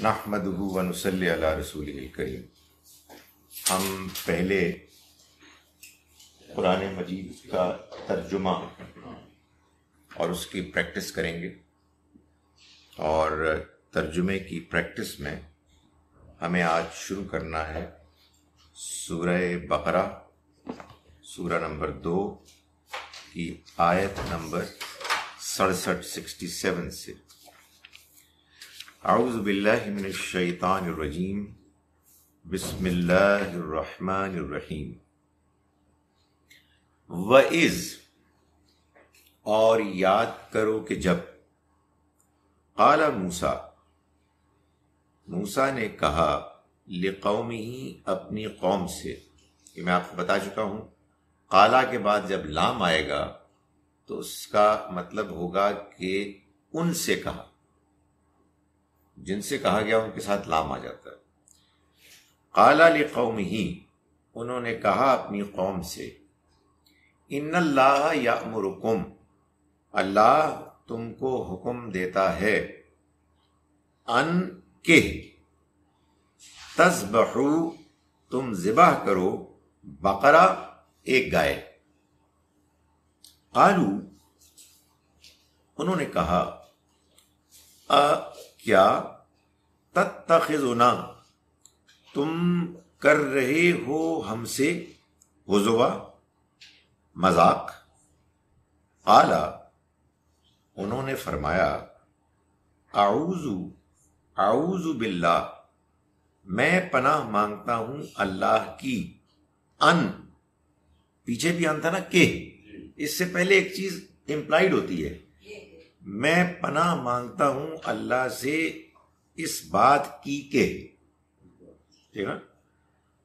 نحمده ونصلي على رسول الکریم ہم پہلے قرآن مجید کا ترجمہ اور اس کی پریکٹس کریں گے اور ترجمے کی پریکٹس میں ہمیں آج شروع کرنا ہے سورہ بقرہ، سورہ نمبر دو کی آیت نمبر سڑسٹھ، سکسٹی سیون سے۔ اعوذ باللہ من الشیطان الرجیم۔ بسم اللہ الرحمن الرحیم۔ وَإِذْ، اور یاد کرو کہ جب قال موسیٰ موسیٰ نے کہا لقومی اپنی قوم سے کہ میں آپ کو بتا چکا ہوں قالا کے بعد جب لام آئے گا تو اس کا مطلب ہوگا کہ ان سے کہا۔ جن سے کہا گیا ان کے ساتھ لام آ جاتا ہے۔ قال قوم ہی انہوں نے کہا اپنی قوم سے، ان اللہ یا اللہ تم کو حکم دیتا ہے، ان کے تسبحو تم ذبح کرو بقرہ، ایک گائے۔ قالو، انہوں نے کہا کیا تتخذنا؟ تم کر رہے ہو ہم سے حضوا مذاق۔ اعلی انہوں نے فرمایا، اعوذ اعوذ باللہ، میں پناہ مانگتا ہوں اللہ کی۔ ان، پیچھے بھی ان تھا نا کہ۔ اس سے پہلے ایک چیز امپلائڈ ہوتی ہے۔ میں پناہ مانگتا ہوں اللہ سے اس بات کی کہ ٹھیک ہے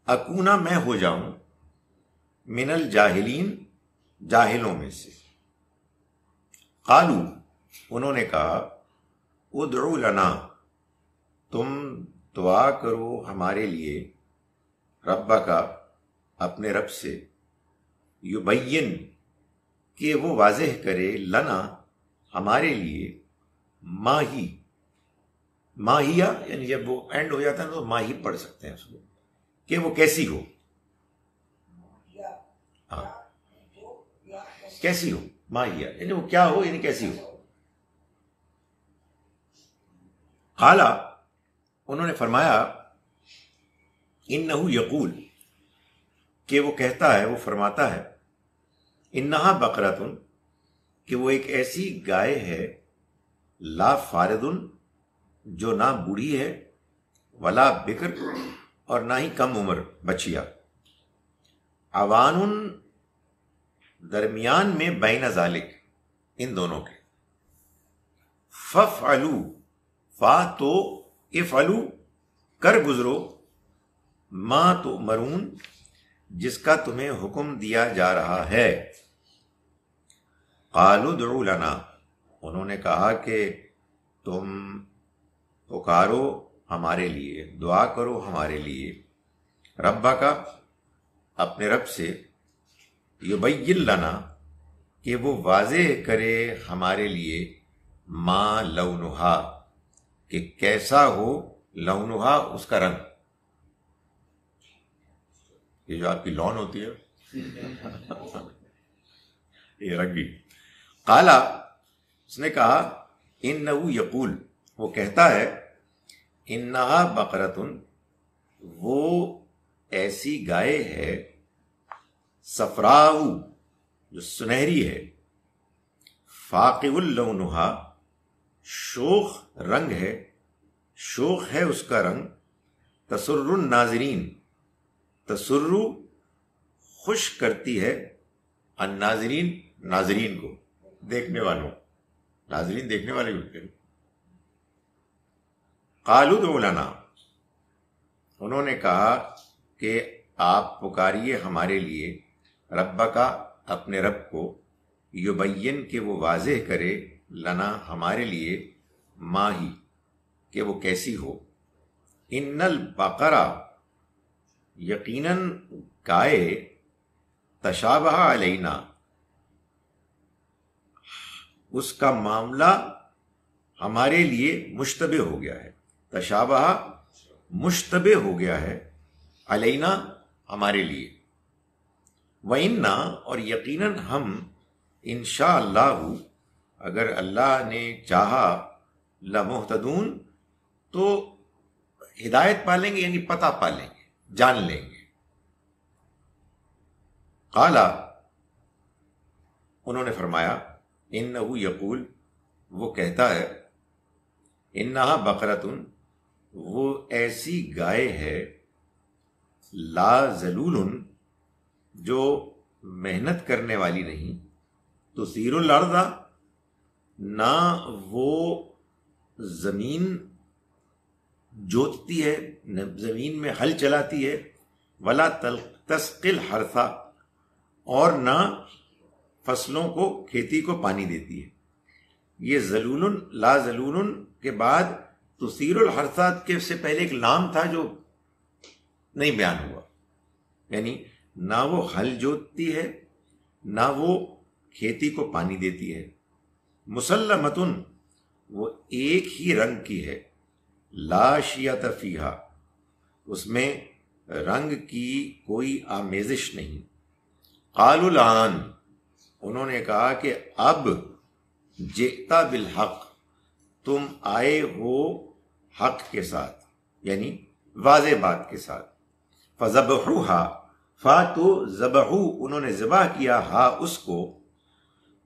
اکونا میں ہو جاؤں من الجاہلین جاہلوں میں سے۔ قالو، انہوں نے کہا، ادعو لنا، تم دعا کرو ہمارے لیے ربا کا اپنے رب سے، یبین، کہ وہ واضح کرے لنا ہمارے لیے ماہی ماہیا یعنی جب وہ اینڈ ہو جاتا ہے تو ماہی پڑھ سکتے ہیں اس کو کہ وہ کیسی ہو۔ ہاں۔ کیسی۔ ہو؟ ماہیا۔ یعنی وہ کیا ہو؟ یعنی کیسی ہو؟ خالا انہوں نے فرمایا ان یقول کہ وہ کہتا ہے وہ فرماتا ہے انہا بقرتن کہ وہ ایک ایسی گائے ہے، لا فاردن، جو نہ بوڑھی ہے، ولا بکر اور نہ ہی کم عمر بچیا۔ اوان درمیان میں بین ذالک، ان دونوں کے۔ فف الو فا تو اف الو کر گزرو۔ ماں تو مرون جس کا تمہیں حکم دیا جا رہا ہے۔ قالو دعو لنا۔ انہوں نے کہا کہ تم پکارو ہمارے لیے، دعا کرو ہمارے لیے۔ ربا کا اپنے رب سے یبین لنا کہ وہ واضح کرے ہمارے لیے ماں لونہا، کہ کیسا ہو لونہا اس کا رنگ۔ یہ جو آپ کی لون ہوتی ہے، یہ رنگی کالا اس نے کہا ان نو یقول، وہ کہتا ہے، انہا بقرتن، وہ ایسی گائے ہے سفراؤ جو سنہری ہے فاق اللونہا، شوخ رنگ ہے، شوخ ہے اس کا رنگ، تسر الناظرین، تسر خوش کرتی ہے، الناظرین، ناظرین کو۔ دیکھنے والوں، ناظرین دیکھنے والے ہوتے ہیں قالود مولانا انہوں نے کہا کہ آپ پکاریے ہمارے لیے رب کا اپنے رب کو، یبین کہ وہ واضح کرے لنا ہمارے لیے ماہی، کہ وہ کیسی ہو۔ ان البقرا یقیناً گائے تشابہ علینا۔ اس کا معاملہ ہمارے لیے مشتبہ ہو گیا ہے۔ تشابہ مشتبہ ہو گیا ہے علینا ہمارے لیے۔ و اور یقیناً ہم انشاء اللہ اگر اللہ نے چاہا لمحتدون تو ہدایت پالیں گے یعنی پتہ پالیں گے، جان لیں گے۔ کالا انہوں نے فرمایا ان یقول، وہ کہتا ہے، انہا بقرتن، وہ ایسی گائے ہے، لا زلول جو محنت کرنے والی نہیں، تو سیر الارض، نہ وہ زمین جوتتی ہے زمین میں ہل چلاتی ہے، ولا تسقل ہرسا اور نہ فصلوں کو کھیتی کو پانی دیتی ہے۔ یہ زلول لا زلول کے بعد تو سیر الحرسات کے سے پہلے ایک لام تھا جو نہیں بیان ہوا۔ یعنی نہ وہ ہل جوتتی ہے، نہ وہ کھیتی کو پانی دیتی ہے۔ مسلمتن، وہ ایک ہی رنگ کی ہے۔ لاشیت فیحا اس میں رنگ کی کوئی آمیزش نہیں۔ قال الان انہوں نے کہا کہ اب جیتا بالحق، تم آئے ہو حق کے ساتھ یعنی واضح بات کے ساتھ۔ فضب فا تو ذبح انہوں نے ذبح کیا ہا اس کو۔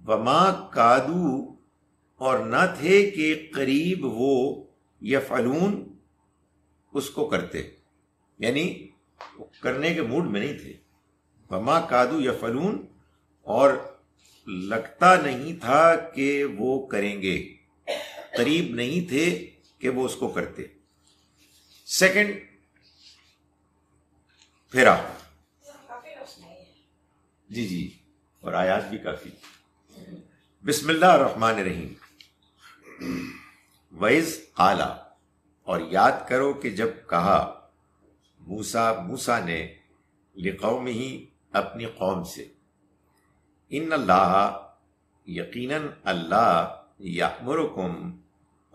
وما کادو اور نہ تھے کہ قریب وہ یا فلون اس کو کرتے۔ یعنی کرنے کے موڈ میں نہیں تھے۔ وما کادو یا فلون اور لگتا نہیں تھا کہ وہ کریں گے۔ قریب نہیں تھے کہ وہ اس کو کرتے۔ سیکنڈ پھر جی جی اور آیات بھی کافی۔ بسم اللہ الرحمن الرحیم۔ ویز اعلی اور یاد کرو کہ جب کہا موسا موسا نے لقوم ہی اپنی قوم سے۔ ان اللہ یقیناً اللہ یا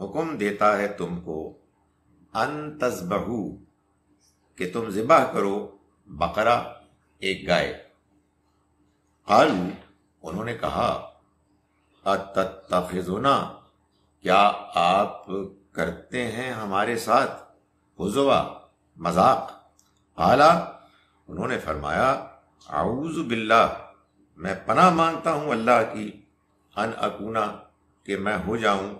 حکم دیتا ہے تم کو، ان تذبہو کہ تم ذبح کرو بقرہ، ایک گائے۔ قالو انہوں نے کہا اتتخذنا کیا آپ کرتے ہیں ہمارے ساتھ؟ حضوا، مذاق۔ اعلی انہوں نے فرمایا، اعوذ باللہ۔ میں پناہ مانگتا ہوں اللہ کی، ان اکونا کہ میں ہو جاؤں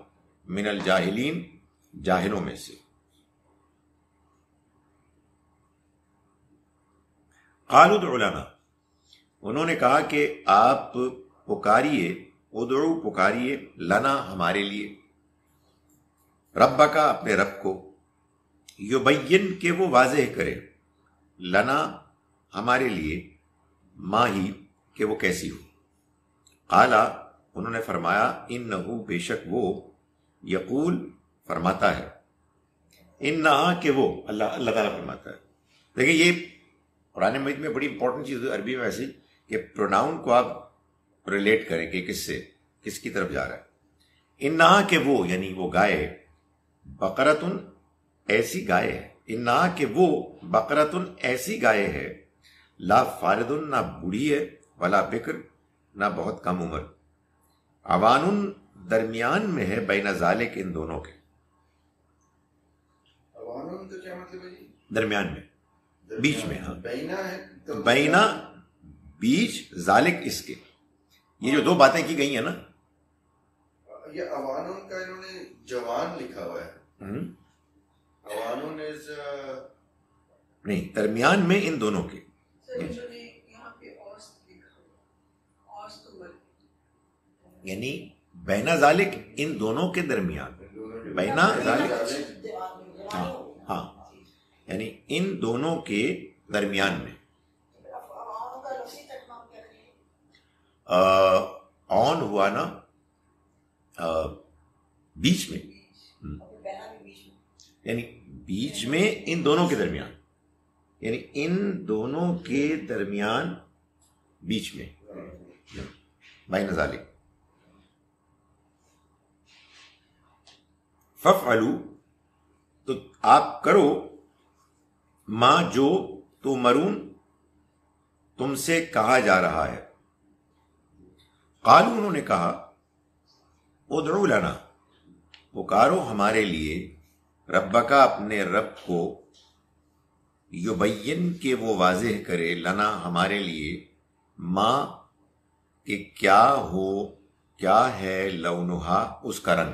من الجاہلین جاہلوں میں سے۔ قالد علنا انہوں نے کہا کہ آپ پکاریے ادڑو پکاریے لنا ہمارے لیے۔ رب کا اپنے رب کو یو بین کہ وہ واضح کرے، لنا ہمارے لیے ماں ہی کہ وہ کیسی ہو۔ قالا، انہوں نے فرمایا ان نہ بے شک وہ یقول فرماتا ہے۔ ان نہ کہ وہ اللہ اللہ تعالیٰ فرماتا ہے۔ دیکھیں، یہ قرآن مجید میں بڑی امپورٹنٹ چیز عربی میں ایسی کہ پروناؤن کو آپ ریلیٹ کریں کہ کس سے، کس کی طرف جا رہا ہے۔ ان کہ وہ یعنی وہ گائے، بقرتن ایسی گائے ہے۔ ان کہ وہ، بقرتن ایسی گائے ہے۔ لا فاردن، نہ بوڑھی ہے۔ ولا بکر نہ بہت کم عمر۔ اوان درمیان میں ہے بین ذالک ان دونوں کے۔ مطلب درمیان میں بیچ میں ہاں۔ بینا بیچ ذالک اس کے۔ یہ جو دو باتیں کی گئی ہیں نا۔ یہ اوانون کا انہوں نے جوان لکھا ہوا ہے۔ اوانون از نہیں درمیان میں ان دونوں کے۔ یعنی بینا ذالک ان دونوں کے درمیان۔ بینا ذالک۔ ہاں۔ ہاں یعنی ان دونوں کے درمیان میں۔ آن ہوا نا بیچ میں۔ یعنی بیچ میں ان دونوں کے درمیان۔ یعنی ان دونوں کے درمیان بیچ میں۔ بھائی نظالی فف تو آپ کرو ماں جو تو مرون تم سے کہا جا رہا ہے۔ قالو انہوں نے کہا، ادعو لنا، پکارو ہمارے لیے رب کا اپنے رب کو، یبین کے وہ واضح کرے لنا ہمارے لیے، ماں، کہ کیا ہو، کیا ہے لونہا، اس کا رنگ۔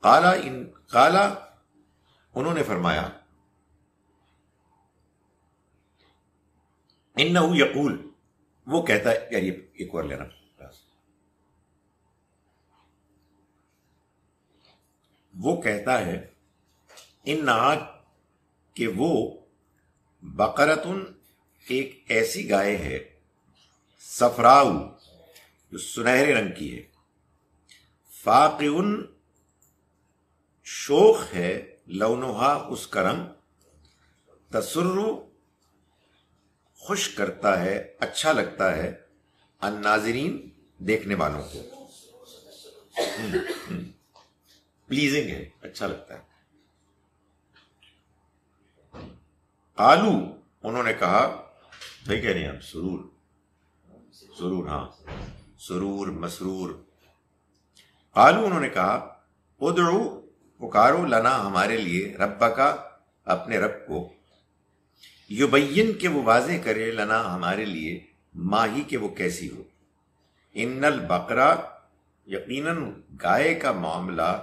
کالا ان کالا انہوں نے فرمایا ان یقول، وہ کہتا ہے، یار یہ ایک اور لینا۔ وہ کہتا ہے، ان کہ وہ بقرتن ایک ایسی گائے ہے سفراؤ جو سنہرے رنگ کی ہے فاقن شوق ہے لونوہا اس کا رنگ، تسرو خوش کرتا ہے اچھا لگتا ہے ان ناظرین دیکھنے والوں کو۔ پلیزنگ ہے اچھا لگتا ہے۔ آلو انہوں نے کہا صحیح کہہ رہے ہیں سرور۔ سرور ہاں۔ سرور، مسرور۔ آلو انہوں نے کہا، ادعو پکارو لنا ہمارے لیے رب کا اپنے رب کو۔ یبین کے وہ واضح کرے لنا ہمارے لیے ماہی کے وہ کیسی ہو۔ ان البقرا یقیناً گائے کا معاملہ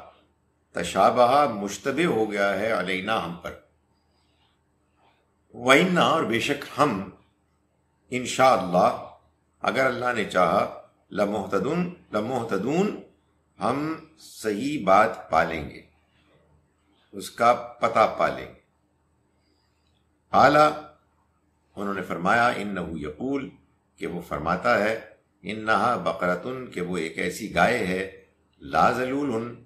تشابہ مشتبہ ہو گیا ہے علینا ہم پر۔ وائنا اور بے شک ہم انشاء اللہ اگر اللہ نے چاہا لمحتدون لمحتدون ہم صحیح بات پالیں گے۔ اس کا پتہ پالیں۔ گے اعلی انہوں نے فرمایا ان نہ یقول کہ وہ فرماتا ہے ان نہا بقرتن، کہ وہ ایک ایسی گائے ہے لازلول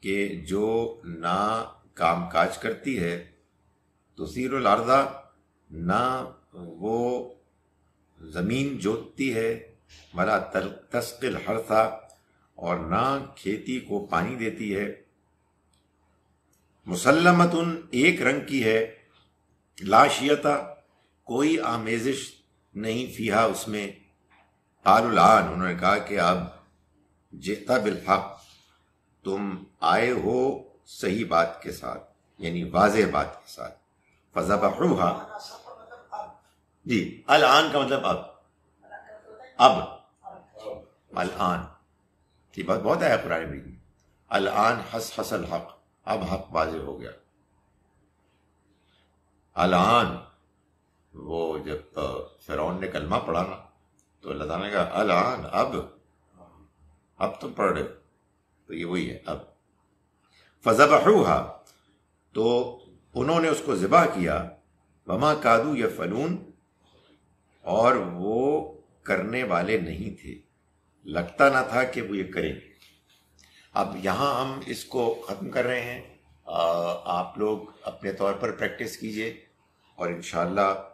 کہ جو نہ کام کاج کرتی ہے۔ تو سیر العرضہ نہ وہ زمین جوتتی ہے۔ بلا تسقل ہرسا اور نہ کھیتی کو پانی دیتی ہے۔ مسلمتن ایک رنگ کی ہے۔ لاشیتا کوئی آمیزش نہیں فیہا اس میں۔ قال الان انہوں نے کہا کہ اب جیتا بالحق، تم آئے ہو صحیح بات کے ساتھ یعنی واضح بات کے ساتھ۔ فضبحوها جی الان کا مطلب اب۔ اب۔ الان۔ یہ بات بہت آیا قرآن بھی الان حس حسل حق اب حق واضح ہو گیا۔ الان وہ جب فرعون نے کلمہ پڑھا نا، تو اللہ تعالیٰ نے کہا، الان، اب۔ اب تم پڑھ رہے ہو۔ تو یہ وہی ہے، اب۔ فضبحوها تو انہوں نے اس کو ذبح کیا۔ وما کادو یا فنون اور وہ کرنے والے نہیں تھے۔ لگتا نہ تھا کہ وہ یہ کریں گے۔ اب یہاں ہم اس کو ختم کر رہے ہیں۔ آپ لوگ اپنے طور پر پریکٹس کیجیے اور انشاءاللہ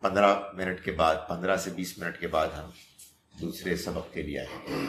پندرہ منٹ کے بعد، پندرہ سے بیس منٹ کے بعد ہم دوسرے سبق کے لیے آئیں۔